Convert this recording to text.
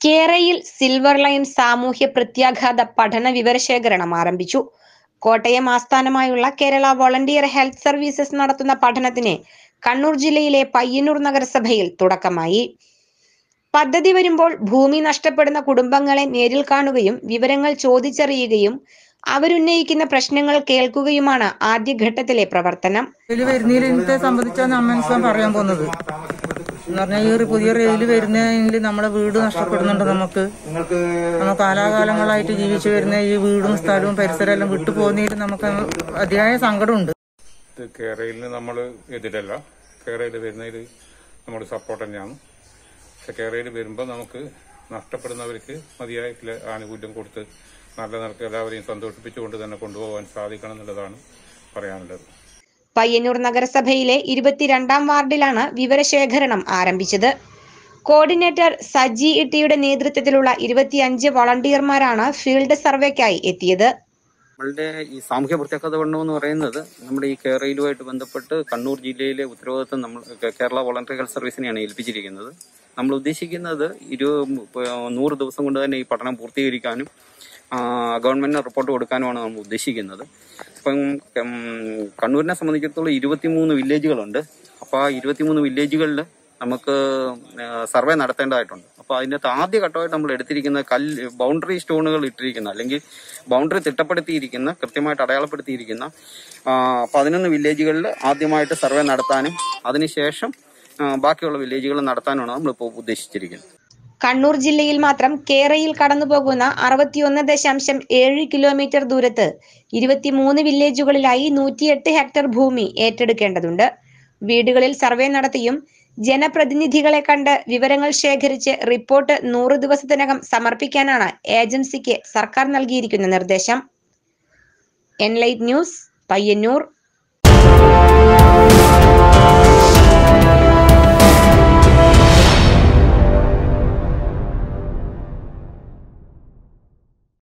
കേരയിൽ silver line സാമൂഹ്യ പ്രത്യാഘാത പഠന വിവരശേഖരണം ആരംഭിച്ചു. കോട്ടയം ആസ്ഥാനമായുള്ള കേരള വോളണ്ടിയർ ഹെൽത്ത് സർവീസസ് നടത്തുന്ന പഠനത്തിന് കണ്ണൂർ ജില്ലയിലെ പയ്യന്നൂർ നഗരസഭയിൽ തുടക്കമായി. പദ്ധതി വരുമ്പോൾ ഭൂമി നഷ്ടപ്പെടുന്ന കുടുംബങ്ങളെ നേരിൽ കാണുകയും വിവരങ്ങൾ ചോദിച്ചറിയുകയും അവരുന്നയിക്കുന്ന പ്രശ്നങ്ങൾ കേൾക്കുകയുമാണ് ആദ്യഘട്ടത്തിലെ പ്രവർത്തനം. സംബന്ധിച്ചാണ് പറയാൻ പോകുന്നത്? എന്ന് പറഞ്ഞാൽ ഈ ഒരു പുതിയ റെയിൽ വരുന്നതിൽ നമ്മുടെ വീട് നഷ്ടപ്പെടുന്നുണ്ട് നമുക്ക്. നമ്മൾ കാലാകാലങ്ങളായിട്ട് ജീവിച്ചു വരുന്ന ഈ വീടും സ്ഥലവും പരിസരവും എല്ലാം വിട്ടു പോകുന്നതിൽ നമുക്ക് അതിയായ സങ്കടമുണ്ട്. ഇത് കേരളയിൽ നമ്മൾ എതിരല്ല. കേരളയിൽ വരുന്നതിൽ നമ്മൾ സപ്പോർട്ട് തന്നെയാണ്. പക്ഷെ കേരളയിൽ വരുമ്പോൾ നമുക്ക് നഷ്ടപ്പെടുന്നവർക്ക് മതിയായിട്ടുള്ള ആനുകൂല്യം കൊടുത്ത് നല്ല നിലയ്ക്ക് എല്ലാവരെയും സന്തോഷിപ്പിച്ചുകൊണ്ട് തന്നെ കൊണ്ടുപോകാൻ സാധിക്കണം എന്നുള്ളതാണ് പറയാനുള്ളത്. പയ്യന്നൂർ നഗരസഭയിലെ ഇരുപത്തിരണ്ടാം വാർഡിലാണ് വിവരശേഖരണം ആരംഭിച്ചത്. കോർഡിനേറ്റർ സജി ഇട്ടിയുടെ നേതൃത്വത്തിലുള്ള ഇരുപത്തിയഞ്ച് വളണ്ടിയർമാരാണ് ഫീൽഡ് സർവേക്കായി എത്തിയത്. നമ്മളുടെ ഈ സാമൂഹ്യ പ്രത്യേകത പഠനം എന്ന് പറയുന്നത് നമ്മുടെ ഈ കേരളയിലുമായിട്ട് ബന്ധപ്പെട്ട് കണ്ണൂർ ജില്ലയിലെ ഉത്തരവാദിത്വം നമ്മൾ കേരള വോളണ്ടറി ഹെൽത്ത് സർവീസിനെയാണ് ഏൽപ്പിച്ചിരിക്കുന്നത്. നമ്മൾ ഉദ്ദേശിക്കുന്നത് ഇരു നൂറ് ദിവസം കൊണ്ട് തന്നെ ഈ പഠനം പൂർത്തീകരിക്കാനും ഗവൺമെന്റിന് റിപ്പോർട്ട് കൊടുക്കാനുമാണ് നമ്മൾ ഉദ്ദേശിക്കുന്നത്. ഇപ്പം കണ്ണൂരിനെ സംബന്ധിച്ചിടത്തോളം ഇരുപത്തിമൂന്ന് വില്ലേജുകളുണ്ട്. അപ്പോൾ ആ ഇരുപത്തിമൂന്ന് വില്ലേജുകളിൽ നമുക്ക് സർവേ നടത്തേണ്ടതായിട്ടുണ്ട്. അപ്പോൾ അതിന്റെ ആദ്യ ഘട്ടമായിട്ട് നമ്മൾ എടുത്തിരിക്കുന്ന കല്ല് ബൗണ്ടറി സ്റ്റോണുകൾ ഇട്ടിരിക്കുന്ന അല്ലെങ്കിൽ ബൗണ്ടറി തിട്ടപ്പെടുത്തിയിരിക്കുന്ന കൃത്യമായിട്ട് അടയാളപ്പെടുത്തിയിരിക്കുന്ന പതിനൊന്ന് വില്ലേജുകളിൽ ആദ്യമായിട്ട് സർവേ നടത്താനും അതിനുശേഷം ബാക്കിയുള്ള വില്ലേജുകൾ നടത്താനുമാണ് നമ്മളിപ്പോൾ ഉദ്ദേശിച്ചിരിക്കുന്നത്. കണ്ണൂർ ജില്ലയിൽ മാത്രം കേരയിൽ കടന്നുപോകുന്ന അറുപത്തിയൊന്ന് ദശാംശം ഏഴ് കിലോമീറ്റർ ദൂരത്ത് ഇരുപത്തിമൂന്ന് വില്ലേജുകളിലായി നൂറ്റിയെട്ട് ഹെക്ടർ ഭൂമി ഏറ്റെടുക്കേണ്ടതുണ്ട്. വീടുകളിൽ സർവേ നടത്തിയും ജനപ്രതിനിധികളെ കണ്ട് വിവരങ്ങൾ ശേഖരിച്ച് റിപ്പോർട്ട് നൂറ് ദിവസത്തിനകം സമർപ്പിക്കാനാണ് ഏജൻസിക്ക് സർക്കാർ നൽകിയിരിക്കുന്ന നിർദ്ദേശം. Enlight news Payyanur